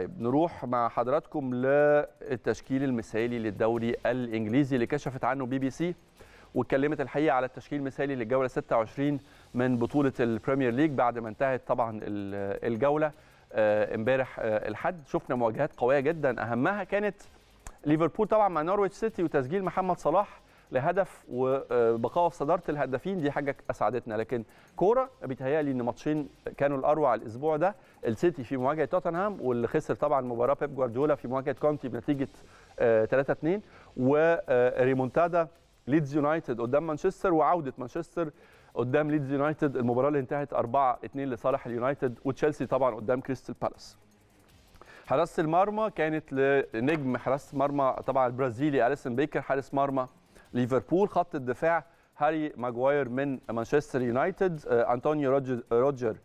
طيب نروح مع حضراتكم للتشكيل المثالي للدوري الإنجليزي اللي كشفت عنه بي بي سي واتكلمت الحقيقة على التشكيل المثالي للجولة 26 من بطولة البريمير ليج بعد ما انتهت طبعا الجولة امبارح الحد. شفنا مواجهات قوية جدا. أهمها كانت ليفربول طبعا مع نورويتش سيتي وتسجيل محمد صلاح لهدف وبقائه في صدارة الهدافين دي حاجة اسعدتنا لكن كورة بيتهيألي إن ماتشين كانوا الأروع الأسبوع ده. السيتي في مواجهة توتنهام واللي خسر طبعا مباراة بيب جوارديولا في مواجهة كونتي بنتيجة 3 2 وريمونتادا ليدز يونايتد قدام مانشستر وعودة مانشستر قدام ليدز يونايتد. المباراة اللي انتهت 4 2 لصالح اليونايتد وتشيلسي طبعا قدام كريستال بالاس. حراسة المرمى كانت لنجم حراسة مرمى طبعا البرازيلي أليسون بيكر حارس مرمى ليفربول خط الدفاع هاري ماجواير من مانشستر يونايتد أنطونيو روجر, روجر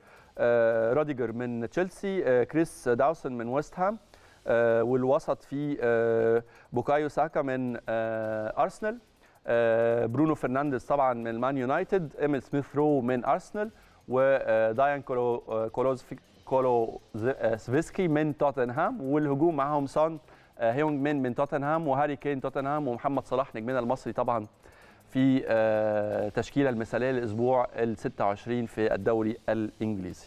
روديجر من تشيلسي كريج داوسون من ويست هام والوسط في بوكايو ساكا من أرسنال برونو فرنانديز طبعا من مان يونايتد إيميل سميث رو من أرسنال ودايان كولو كولو سفيسكي من توتنهام والهجوم معهم سون هيونج مين من توتنهام وهاري كين توتنهام ومحمد صلاح نجمنا المصري طبعا في تشكيلة المثالية للأسبوع ال 26 في الدوري الإنجليزي.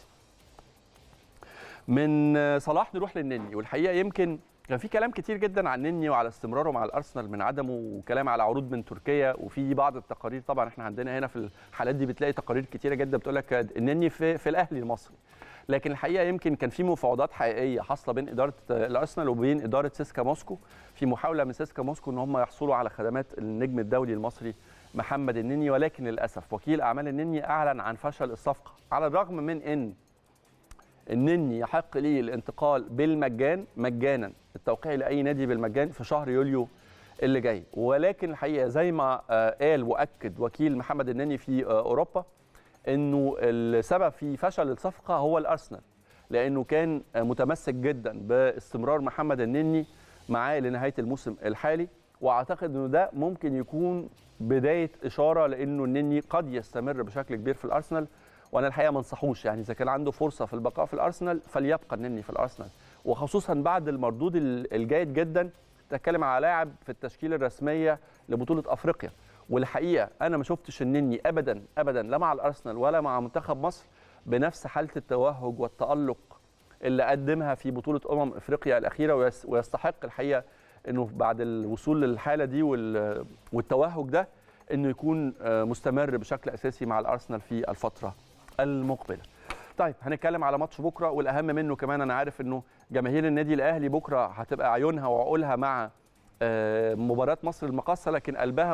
من صلاح نروح للنني والحقيقة يمكن كان في كلام كتير جدا عن نني وعلى استمراره مع الأرسنال من عدمه وكلام على عروض من تركيا وفي بعض التقارير طبعا إحنا عندنا هنا في الحالات دي بتلاقي تقارير كتيرة جدا بتقول لك النني في في الأهلي المصري. لكن الحقيقة يمكن كان في مفاوضات حقيقية حاصلة بين إدارة الأرسنال وبين إدارة سيسكا موسكو في محاولة من سيسكا موسكو إن هم يحصلوا على خدمات النجم الدولي المصري محمد النني ولكن للأسف وكيل أعمال النني أعلن عن فشل الصفقة على الرغم من إن النني يحق ليه الانتقال بالمجان مجانا التوقيع لأي نادي بالمجان في شهر يوليو اللي جاي. ولكن الحقيقة زي ما قال وأكد وكيل محمد النني في أوروبا إنه السبب في فشل الصفقة هو الأرسنال لأنه كان متمسك جدا باستمرار محمد النني معاه لنهاية الموسم الحالي وأعتقد إنه ده ممكن يكون بداية إشارة لإنه النني قد يستمر بشكل كبير في الأرسنال وأنا الحقيقة ما أنصحوش يعني إذا كان عنده فرصة في البقاء في الأرسنال فليبقى النني في الأرسنال. وخصوصا بعد المردود الجيد جدا تتكلم على لاعب في التشكيلة الرسمية لبطولة أفريقيا. والحقيقة أنا ما شفتش النني ابدا ابدا لا مع الأرسنال ولا مع منتخب مصر بنفس حالة التوهج والتألق اللي قدمها في بطولة أمم إفريقيا الأخيرة ويستحق الحقيقة إنه بعد الوصول للحالة دي والتوهج ده إنه يكون مستمر بشكل أساسي مع الأرسنال في الفترة المقبلة. طيب هنتكلم على ماتش بكرة والأهم منه كمان أنا عارف إنه جماهير النادي الأهلي بكرة هتبقى عيونها وعقولها مع مباراه مصر المقاصة لكن قلبها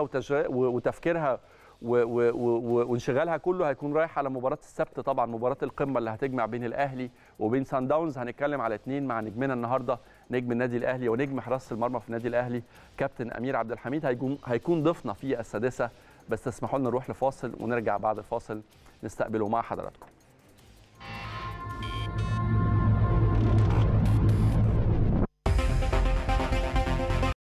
وتفكيرها وانشغالها كله هيكون رايح على مباراة السبت طبعا مباراة القمة اللي هتجمع بين الأهلي وبين سان داونز هنتكلم على اثنين مع نجمنا النهارده نجم النادي الأهلي ونجم حراسة المرمى في النادي الأهلي كابتن أمير عبد الحميد. هيكون هيكون ضيفنا في السادسة بس تسمحوا لنا نروح لفاصل ونرجع بعد الفاصل نستقبله مع حضراتكم.